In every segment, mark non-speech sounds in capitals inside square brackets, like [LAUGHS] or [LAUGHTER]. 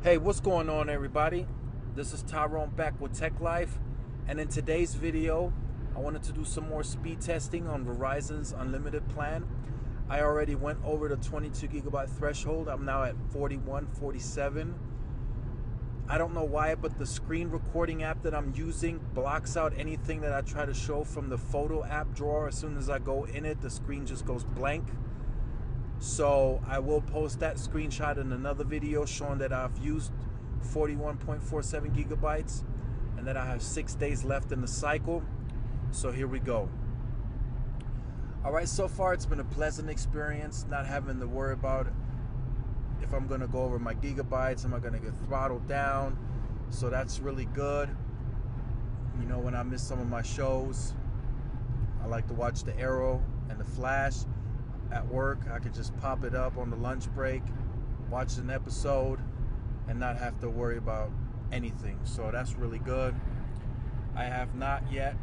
Hey, what's going on, everybody? This is Tyrone back with Tech Life, and in today's video, I wanted to do some more speed testing on Verizon's unlimited plan. I already went over the 22 gigabyte threshold. I'm now at 41, 47. I don't know why, but the screen recording app that I'm using blocks out anything that I try to show from the photo app drawer. As soon as I go in it, the screen just goes blank. So I will post that screenshot in another video showing that I've used 41.47 gigabytes and that I have six days left in the cycle. So here we go. All right, so far it's been a pleasant experience, not having to worry about if I'm gonna go over my gigabytes, am I gonna get throttled down? So that's really good. You know, when I miss some of my shows, I like to watch the Arrow and the Flash at work. I could just pop it up on the lunch break, watch an episode, and not have to worry about anything. So that's really good. I have not yet,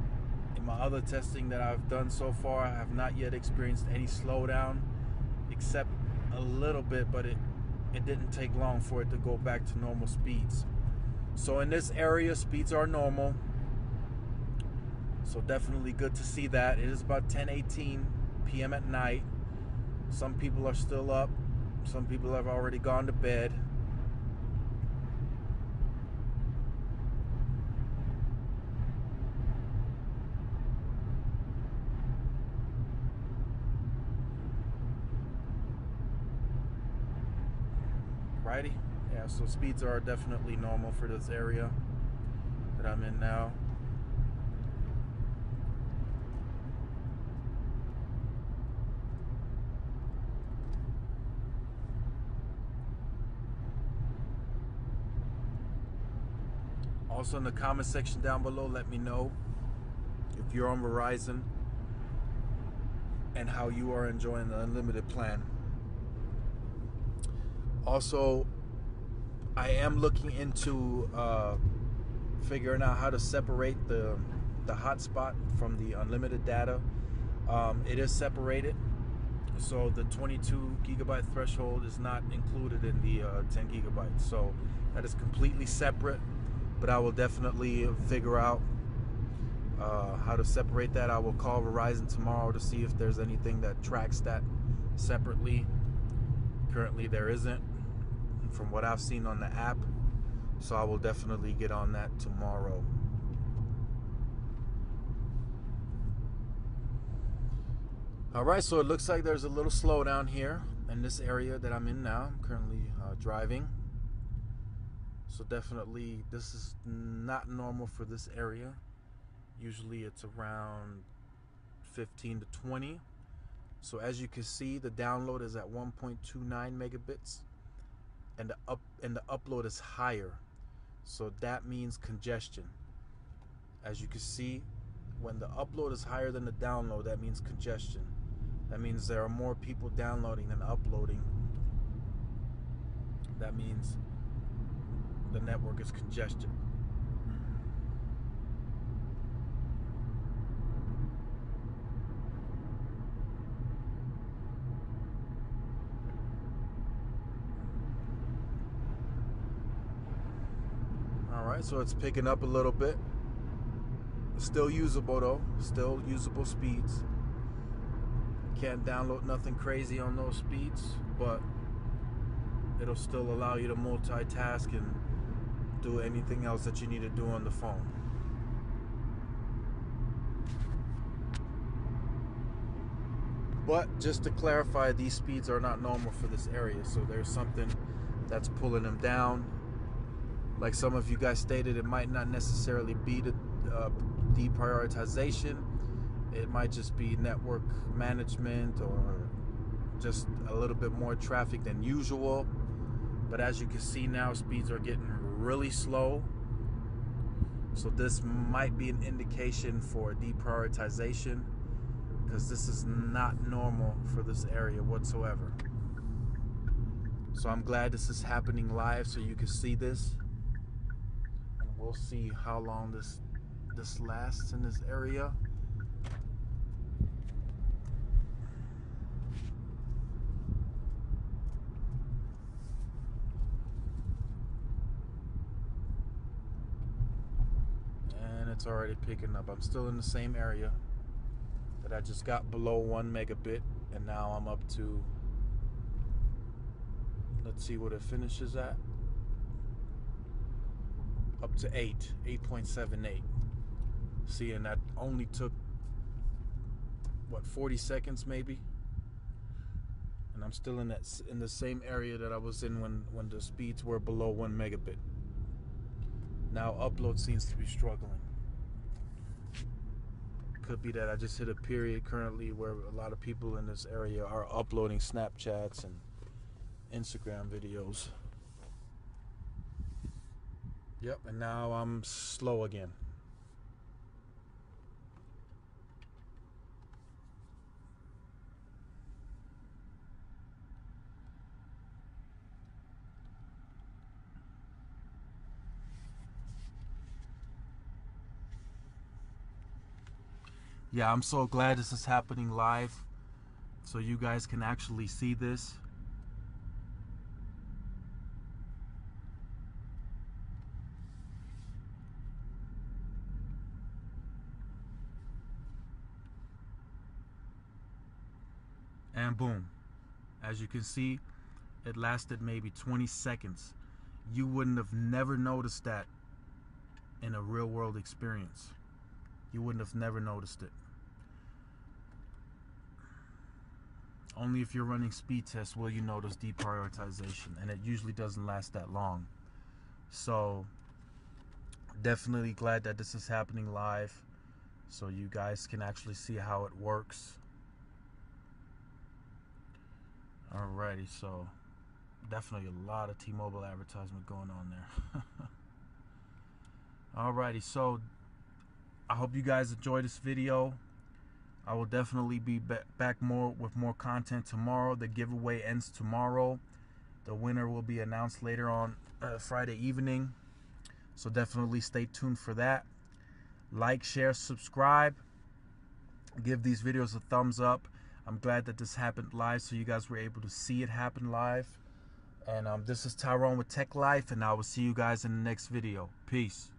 in my other testing that I've done so far, I have not yet experienced any slowdown, except a little bit, but it it didn't take long for it to go back to normal speeds. So in this area, speeds are normal. So definitely good to see that. It is about 10:18 p.m. at night. Some people are still up. Some people have already gone to bed. Righty? Yeah, so speeds are definitely normal for this area that I'm in now. Also, in the comment section down below, let me know if you're on Verizon and how you are enjoying the unlimited plan. Also, I am looking into uh, figuring out how to separate the the hotspot from the unlimited data. Um, it is separated, so the 22 gigabyte threshold is not included in the uh, 10 gigabytes. So that is completely separate but I will definitely figure out uh, how to separate that. I will call Verizon tomorrow to see if there's anything that tracks that separately. Currently, there isn't, from what I've seen on the app. So I will definitely get on that tomorrow. All right, so it looks like there's a little slowdown here in this area that I'm in now. I'm currently uh, driving. So definitely this is not normal for this area. Usually it's around 15 to 20. So as you can see, the download is at 1.29 megabits and the up and the upload is higher. So that means congestion. As you can see, when the upload is higher than the download, that means congestion. That means there are more people downloading than uploading. That means the network is congested. Alright, so it's picking up a little bit. Still usable though, still usable speeds. Can't download nothing crazy on those speeds, but it'll still allow you to multitask and do anything else that you need to do on the phone. But just to clarify, these speeds are not normal for this area, so there's something that's pulling them down. Like some of you guys stated, it might not necessarily be the uh, deprioritization. It might just be network management or just a little bit more traffic than usual. But as you can see now, speeds are getting really slow. So this might be an indication for deprioritization because this is not normal for this area whatsoever. So I'm glad this is happening live so you can see this. And we'll see how long this this lasts in this area. It's already picking up. I'm still in the same area that I just got below one megabit, and now I'm up to. Let's see what it finishes at. Up to eight, 8.78. See, and that only took what 40 seconds maybe and I'm still in that in the same area that I was in when when the speeds were below 1 megabit now upload seems to be struggling could be that I just hit a period currently where a lot of people in this area are uploading Snapchats and Instagram videos. Yep and now I'm slow again yeah, I'm so glad this is happening live so you guys can actually see this. And boom. As you can see, it lasted maybe 20 seconds. You wouldn't have never noticed that in a real world experience. You wouldn't have never noticed it. Only if you're running speed tests will you notice deprioritization, and it usually doesn't last that long. So, definitely glad that this is happening live so you guys can actually see how it works. Alrighty, so definitely a lot of T-Mobile advertisement going on there. [LAUGHS] Alrighty, so I hope you guys enjoy this video. I will definitely be back more with more content tomorrow. The giveaway ends tomorrow. The winner will be announced later on uh, Friday evening. So definitely stay tuned for that. Like, share, subscribe. Give these videos a thumbs up. I'm glad that this happened live so you guys were able to see it happen live. And um, this is Tyrone with Tech Life, and I will see you guys in the next video. Peace.